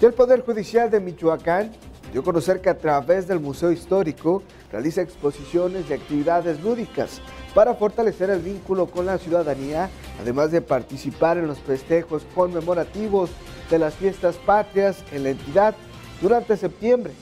Y el Poder Judicial de Michoacán dio a conocer que a través del Museo Histórico realiza exposiciones y actividades lúdicas para fortalecer el vínculo con la ciudadanía, además de participar en los festejos conmemorativos de las fiestas patrias en la entidad durante septiembre.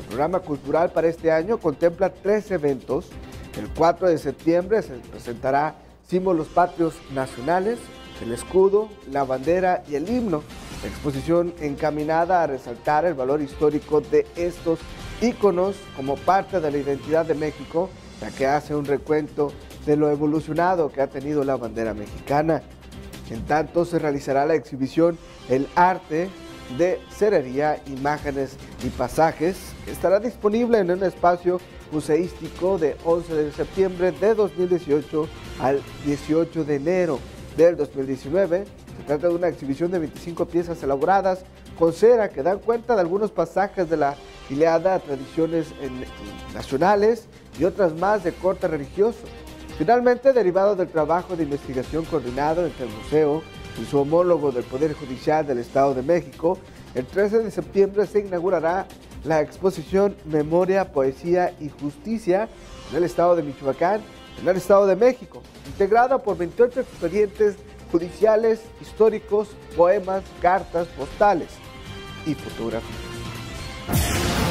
El programa cultural para este año contempla tres eventos. El 4 de septiembre se presentará símbolos patrios nacionales, el escudo, la bandera y el himno. Exposición encaminada a resaltar el valor histórico de estos íconos como parte de la identidad de México, ya que hace un recuento de lo evolucionado que ha tenido la bandera mexicana. En tanto, se realizará la exhibición El arte de cerería, imágenes y pasajes, que estará disponible en un espacio museístico de 11 de septiembre de 2018 al 18 de enero del 2019 se trata de una exhibición de 25 piezas elaboradas con cera que dan cuenta de algunos pasajes de la Iliada, tradiciones nacionales y otras más de corte religioso. Finalmente, derivado del trabajo de investigación coordinado entre el museo y su homólogo del Poder Judicial del Estado de México, el 13 de septiembre se inaugurará la exposición Memoria, Poesía y Justicia en el Estado de Michoacán, en el Estado de México, integrada por 28 expedientes judiciales, históricos, poemas, cartas, postales y fotografías.